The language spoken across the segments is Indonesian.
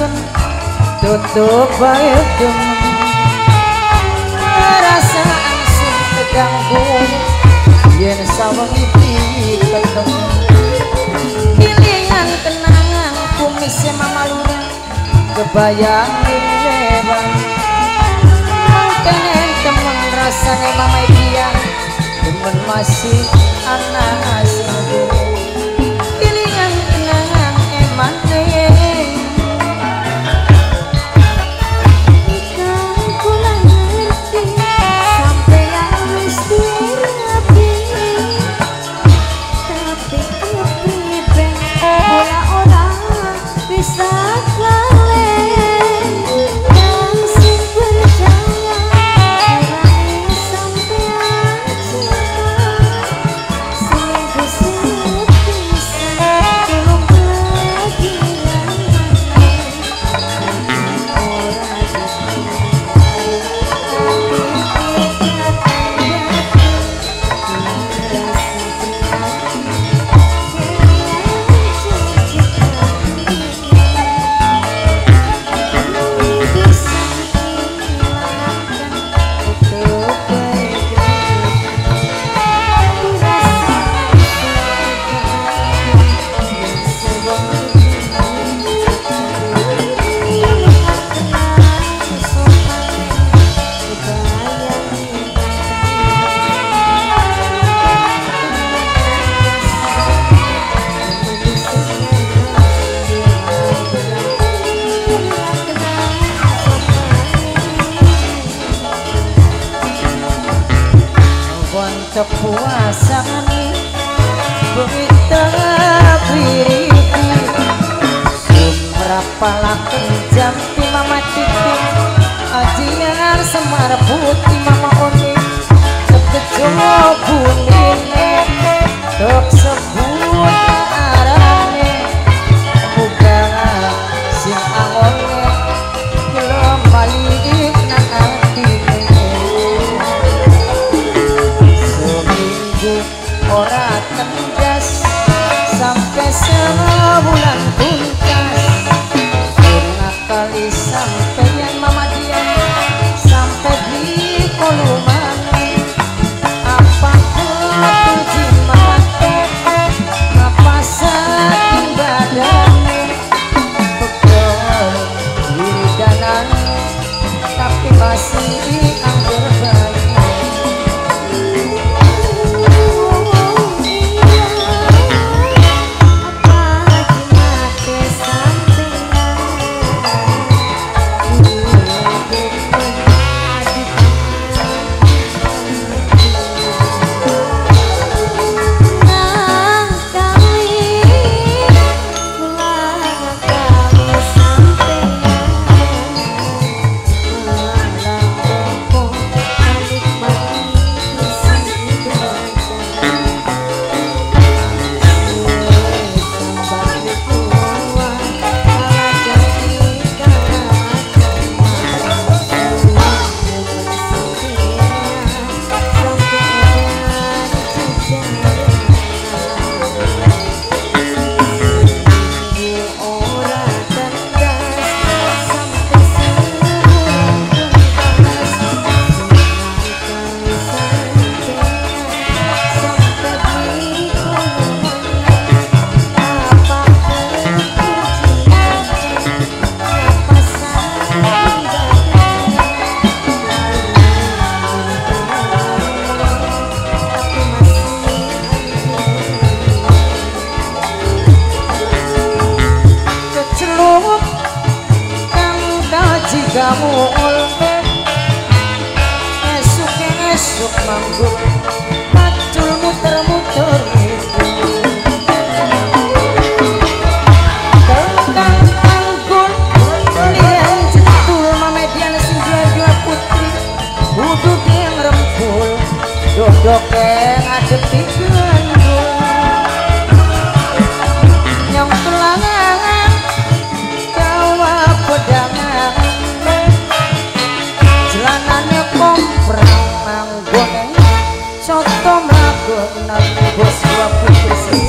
saken tutup bae perasaan sing yang yen ini ketemu. Ilingan kenangan kumis mamalura kebayang lebar kene temen rasanya mama dia. Temen masih anak kon berita Bukta piriti Sumrapalaken jam timama titi. Ajiar semar putih mama oni Sekejo bunine Tok Você lá por.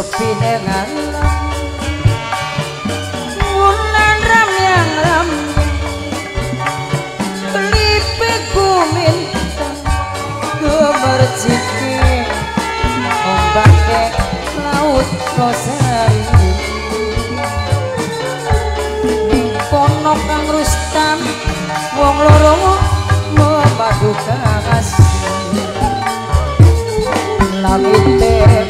hidup pinengalan Wulan ramyang rambi Pelipik kumintang Gemerciki. Ombaknya laut rosari. Dipono kang rustam Wong lorong memadukan asli Langit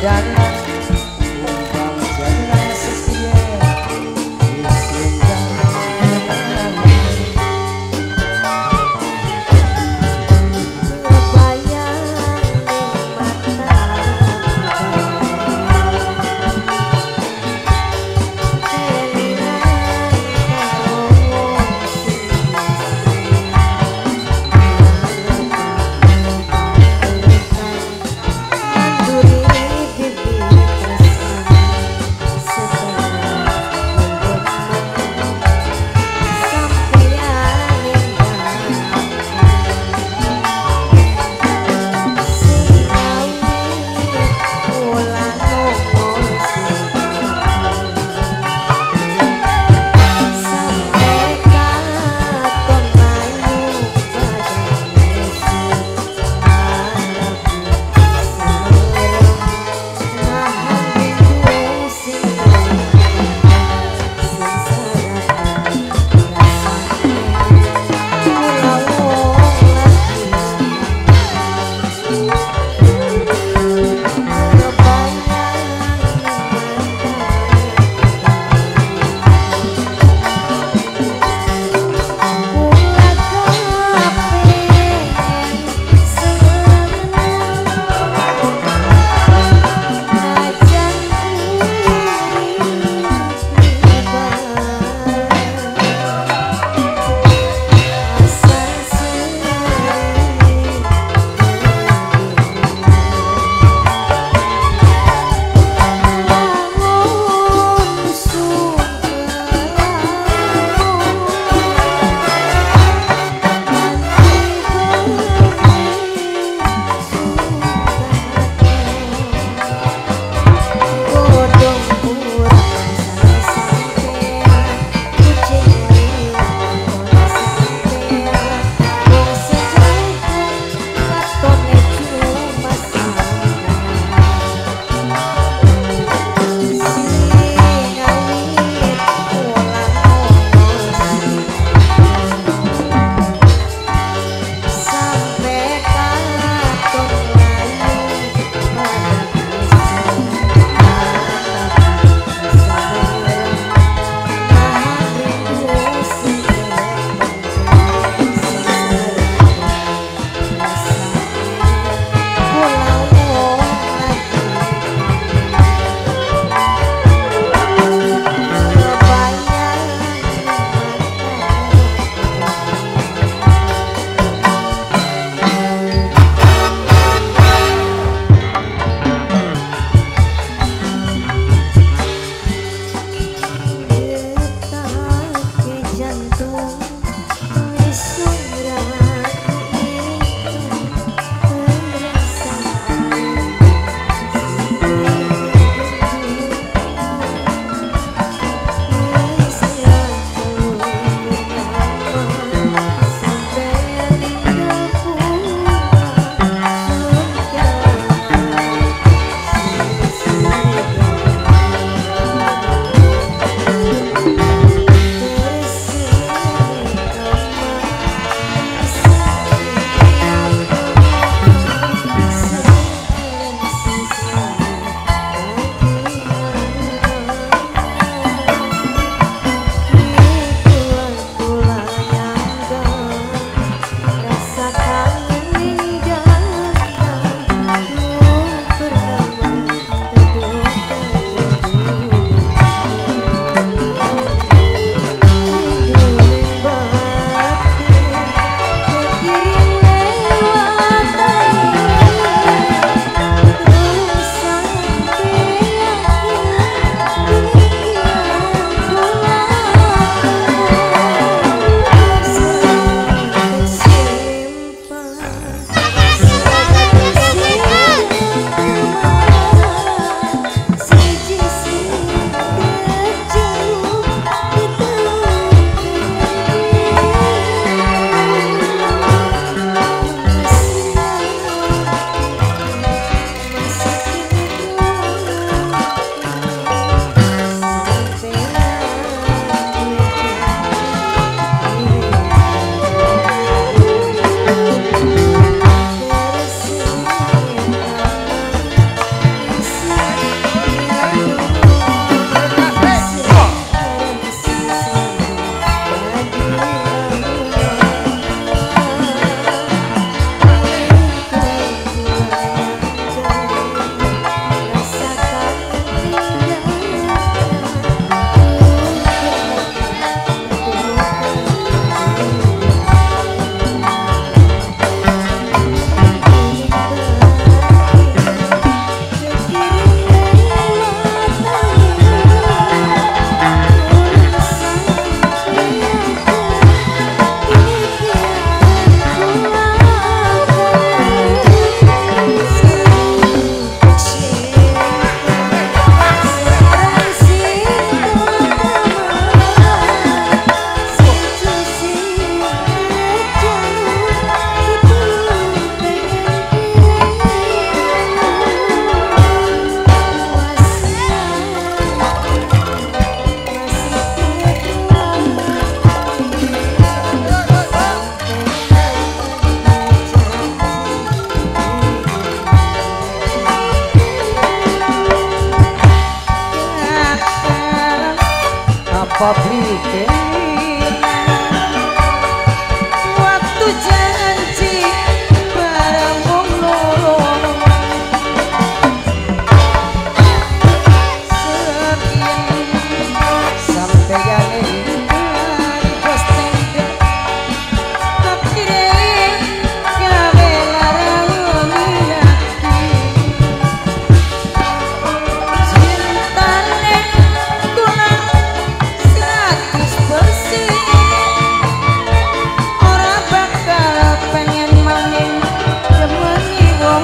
Dang.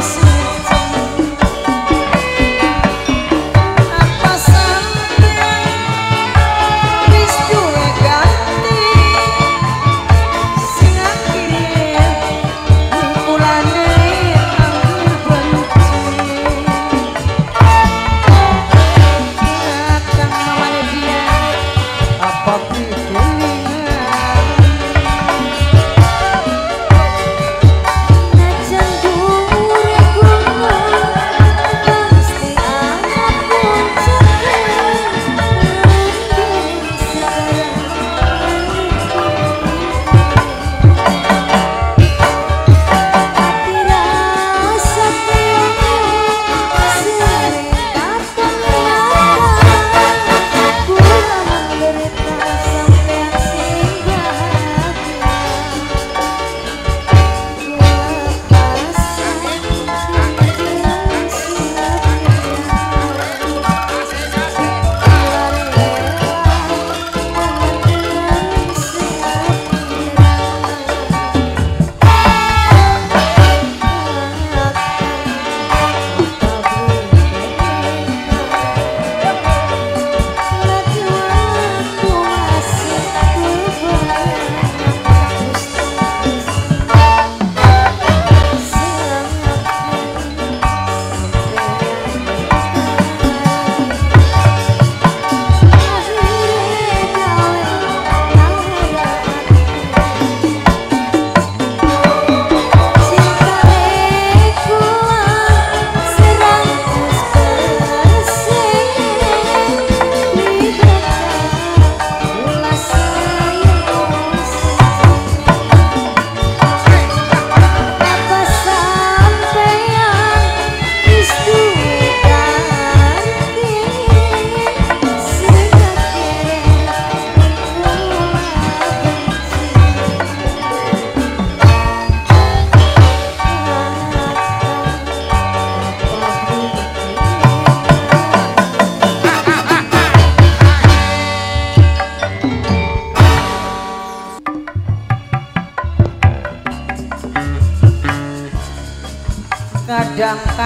I'm.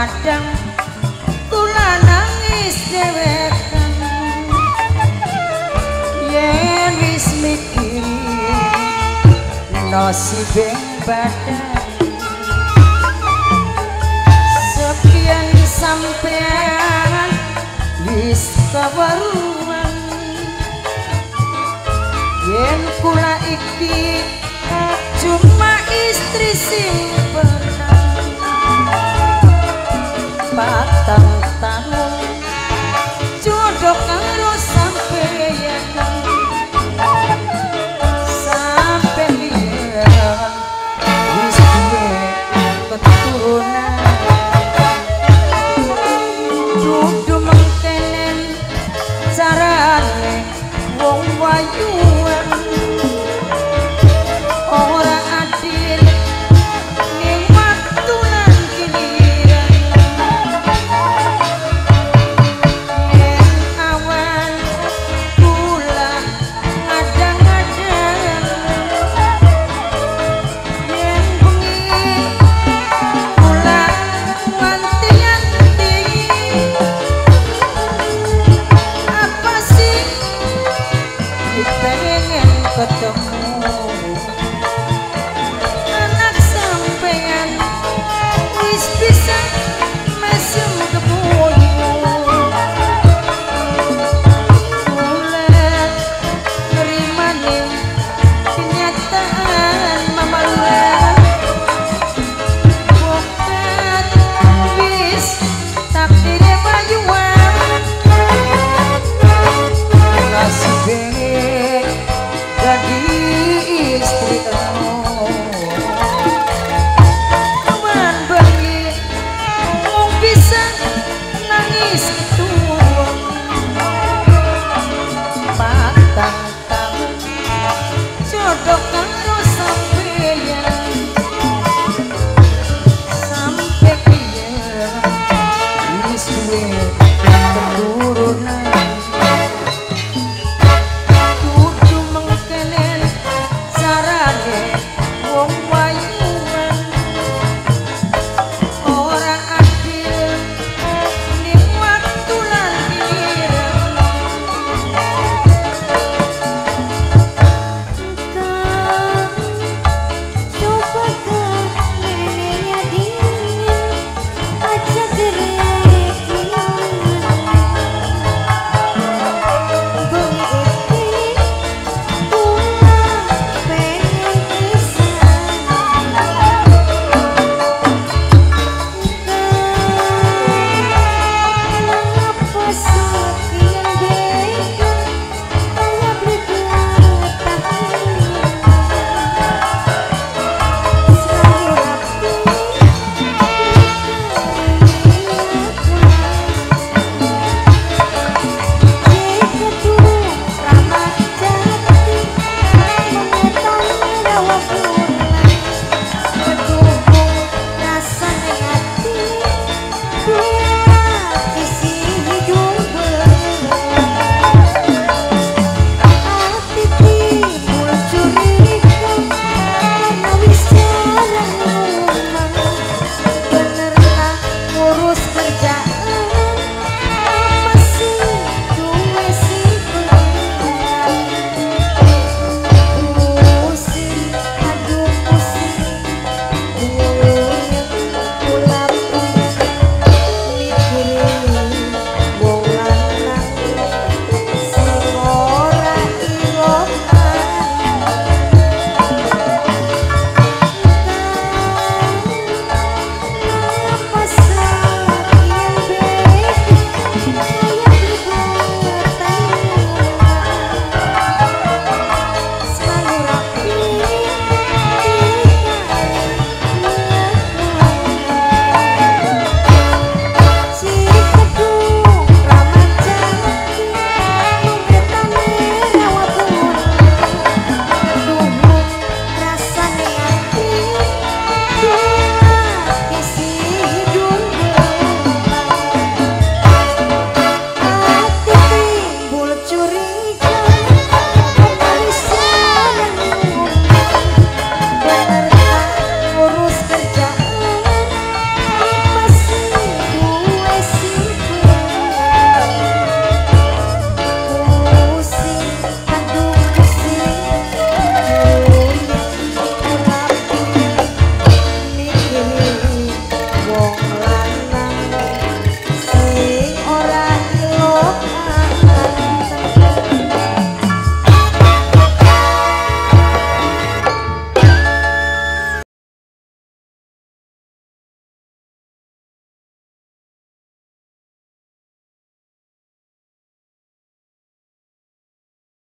kadang kula nangis dewekan yen wis mikir nasib badan sekian sampean wis kawaruan yen kula iki cuma istri sing